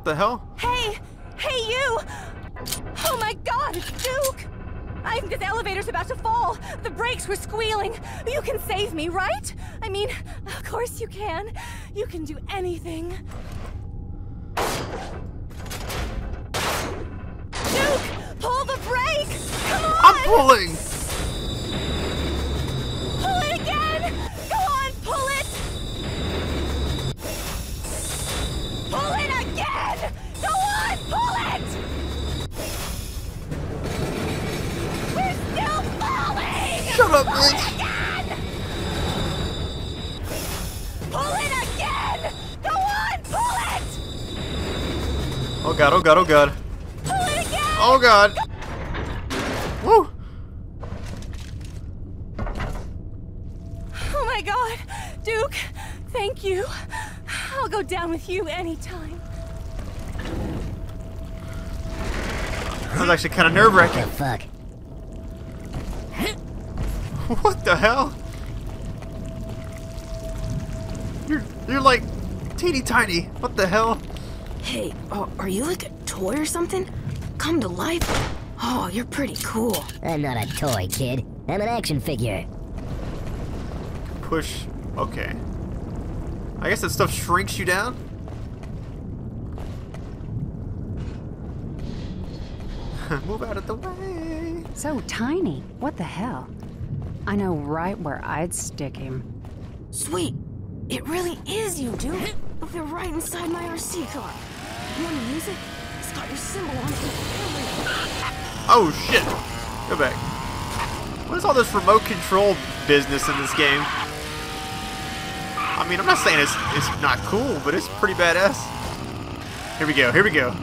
What the hell? Hey! Hey, you! Oh my god, it's Duke! I think this elevator's about to fall. The brakes were squealing. You can save me, right? I mean, of course you can. You can do anything. Duke! Pull the brake! Come on! I'm pulling! Shut up, bitch! Pull it again! Go on, pull it! Oh god, oh god, oh god. Pull it again! Oh god! Woo! Oh my god! Duke, thank you. I'll go down with you anytime. That was actually kind of nerve wracking. The fuck? What the hell? You're you're like teeny tiny. What the hell? Hey, uh, are you like a toy or something? Come to life? Oh, you're pretty cool. I'm not a toy, kid. I'm an action figure. Push. Okay. I guess that stuff shrinks you down. Move out of the way. So tiny. What the hell? I know right where I'd stick him. Sweet. It really is you, dude. Look, they're right inside my RC car. You want to use it? It's got your symbol on it. Oh shit! Go back. What is all this remote control business in this game? I mean, I'm not saying it's it's not cool, but it's pretty badass. Here we go. Here we go.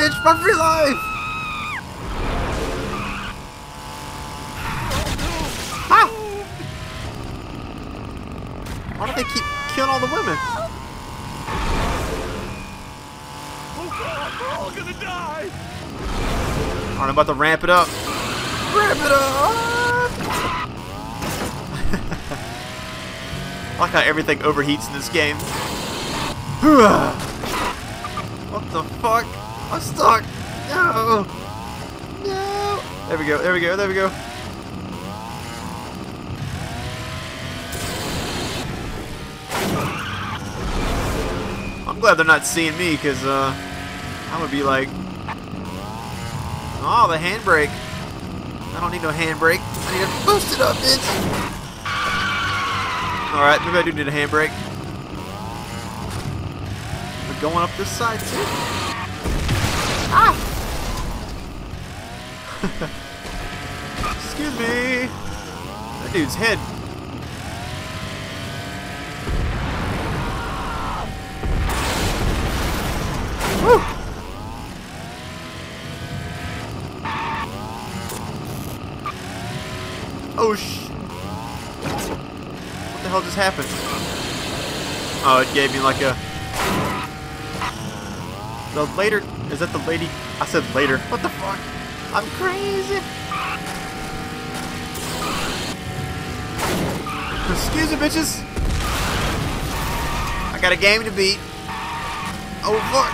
Bitch! Run your life! Ah! Why do they keep killing all the women? Oh god, we're all gonna die! Alright, I'm about to ramp it up. Ramp it up! I like how everything overheats in this game. what the fuck? I'm stuck! No! No! There we go, there we go, there we go. I'm glad they're not seeing me, because, uh, I'm gonna be like, oh, the handbrake. I don't need no handbrake. I need to boost it up, bitch. Alright, maybe I do need a handbrake. We're going up this side, too. Ah! Excuse me. That dude's head. Oh sh! What the hell just happened? Oh, it gave me like a. The later is that the lady? I said later. What the fuck? I'm crazy. Excuse me, bitches. I got a game to beat. Oh fuck!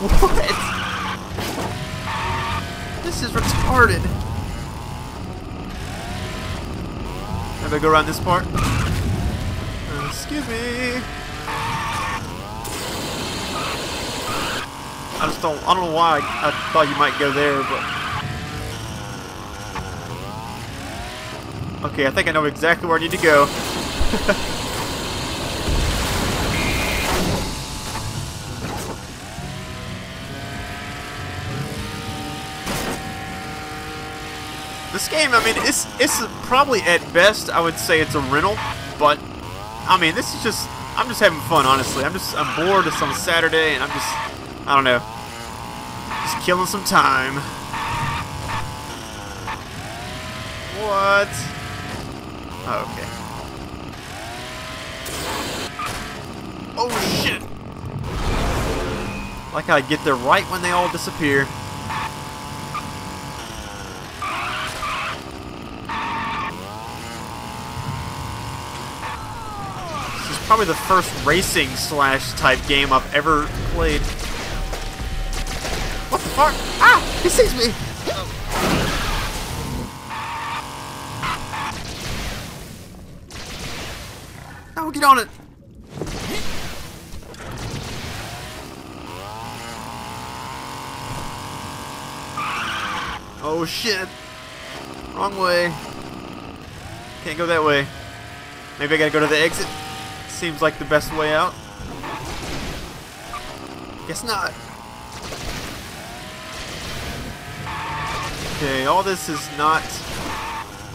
What? This is retarded. Have I go around this part? Excuse me. I just don't. I don't know why I, I thought you might go there, but. Okay, I think I know exactly where I need to go. This game, I mean, it's it's probably at best I would say it's a rental, but I mean, this is just I'm just having fun, honestly. I'm just I'm bored. It's on Saturday, and I'm just I don't know, just killing some time. What? Oh, okay. Oh shit! Like I get there right when they all disappear. Probably the first racing slash type game I've ever played. What the fuck? Ah! He sees me! Oh, get on it! Oh shit! Wrong way. Can't go that way. Maybe I gotta go to the exit. Seems like the best way out. Guess not. Okay, all this is not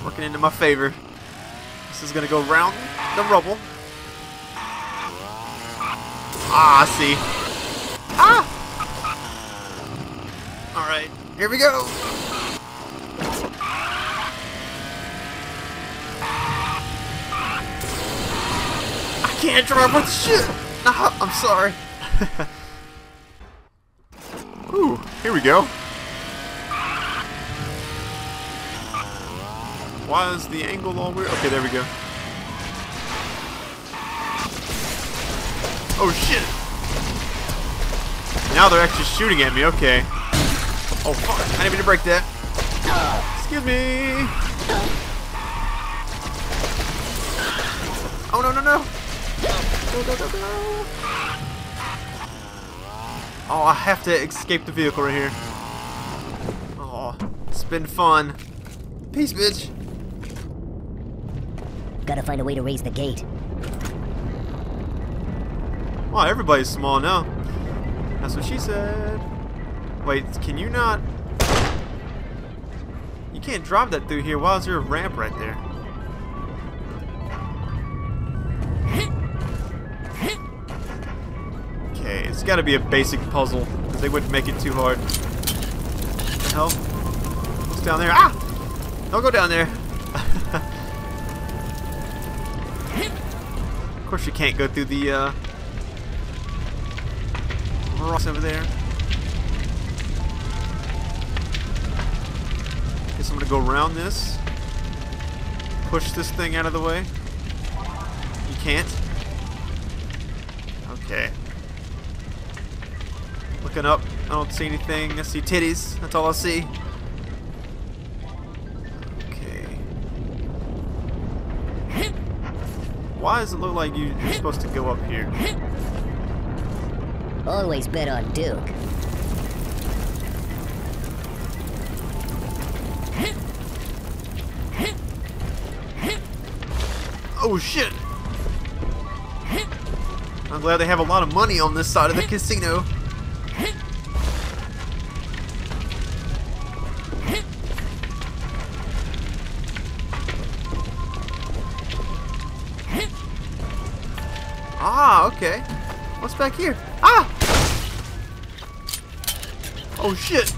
working into my favor. This is gonna go round the rubble. Ah, I see. Ah! Alright, here we go. Can't drive with shit. Nah, I'm sorry. Ooh, here we go. Why is the angle all weird? Okay, there we go. Oh shit! Now they're actually shooting at me, okay. Oh fuck, I didn't mean to break that. Excuse me! Oh no no no! Go go go go! Oh, I have to escape the vehicle right here. Oh, it's been fun. Peace, bitch. Gotta find a way to raise the gate. Wow, everybody's small now. That's what she said. Wait, can you not? You can't drive that through here. Why is there a ramp right there? It's got to be a basic puzzle. 'cause They wouldn't make it too hard. What the hell? What's down there? Ah! Don't go down there. of course, you can't go through the uh, rocks over there. Guess I'm gonna go around this. Push this thing out of the way. You can't. Okay. Looking up, I don't see anything. I see titties. That's all I see. Okay. Why does it look like you- you're supposed to go up here? Always bet on Duke. Oh shit! I'm glad they have a lot of money on this side of the casino. Ah, okay. What's back here? Ah! Oh shit!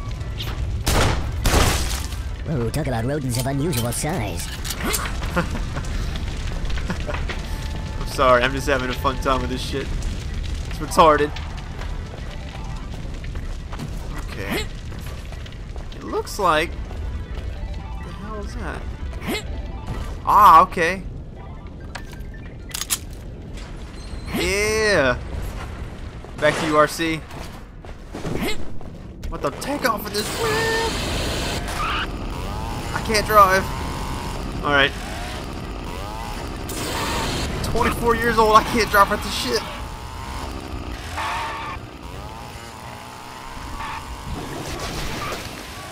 Whoa, talk about rodents of unusual size. I'm sorry, I'm just having a fun time with this shit. It's retarded. Okay. It looks like. What the hell is that? Ah, okay. Yeah. Back to you, RC. What the take off of this whip? I can't drive. Alright. 24 years old, I can't drive with the shit.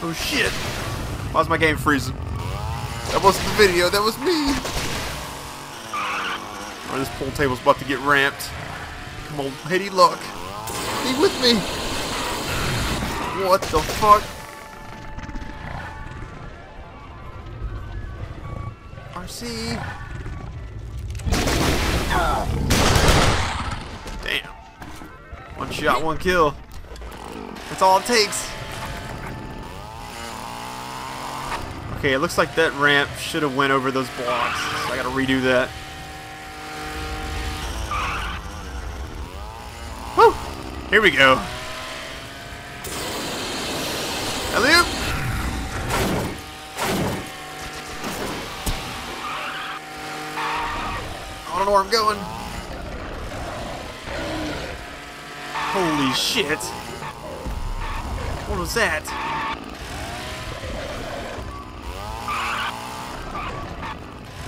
Oh shit. Why's my game freezing? That wasn't the video, that was me. Alright, this pool table's about to get ramped. Come on, Lady Luck. Be with me. What the fuck? RC. Damn. One shot, one kill. That's all it takes. Okay, it looks like that ramp should have went over those blocks. So I gotta redo that. Here we go. Hello? I don't know where I'm going. Holy shit. What was that?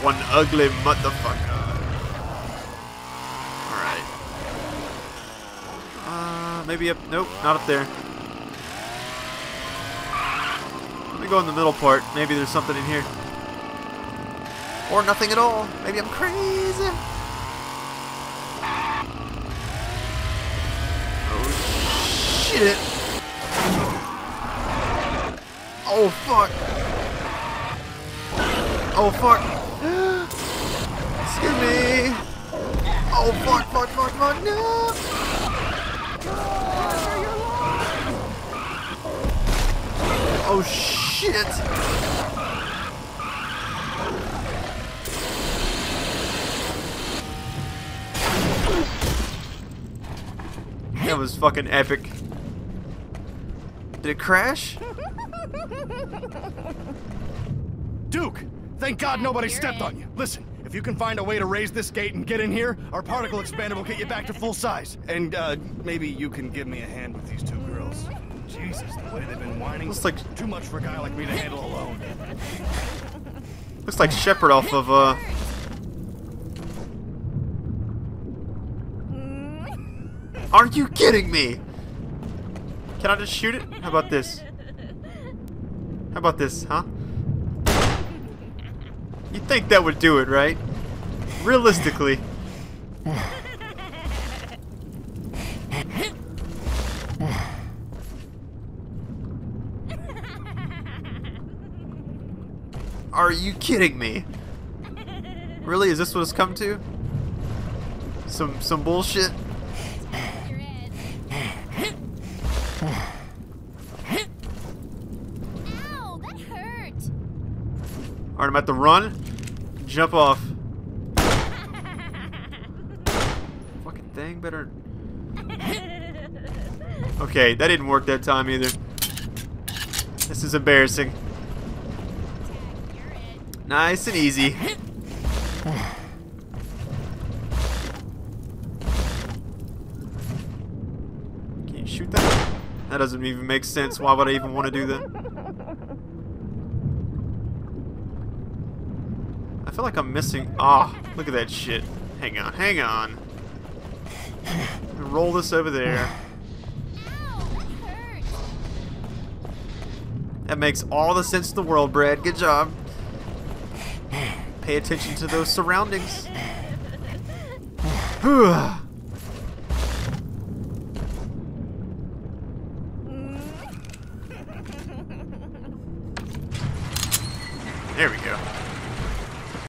One ugly motherfucker. Maybe up. Nope, not up there. Let me go in the middle part. Maybe there's something in here. Or nothing at all. Maybe I'm crazy. Oh, shit. Oh, fuck. Oh, fuck. Excuse me. Oh, fuck, fuck, fuck, fuck, no. Oh, shit. That was fucking epic. Did it crash? Duke! Thank God nobody stepped on you. Listen, if you can find a way to raise this gate and get in here, our particle expander will get you back to full size. And, uh, maybe you can give me a hand with these two girls. Jesus, the way they've been whining. Looks like- too much for a guy like me to handle alone. Looks like Shepard off of, uh... Are you kidding me? Can I just shoot it? How about this? How about this, huh? You think that would do it, right? Realistically. Are you kidding me? Really? Is this what it's come to? Some some bullshit? Ow, that hurt. Alright, I'm at the run. Jump off. Fucking thing better. Okay, that didn't work that time either. This is embarrassing. Nice and easy. Can you shoot that? That doesn't even make sense. Why would I even want to do that? Feel like I'm missing. Ah, look at that shit. Hang on, hang on. Roll this over there. That makes all the sense in the world, Brad. Good job. Pay attention to those surroundings.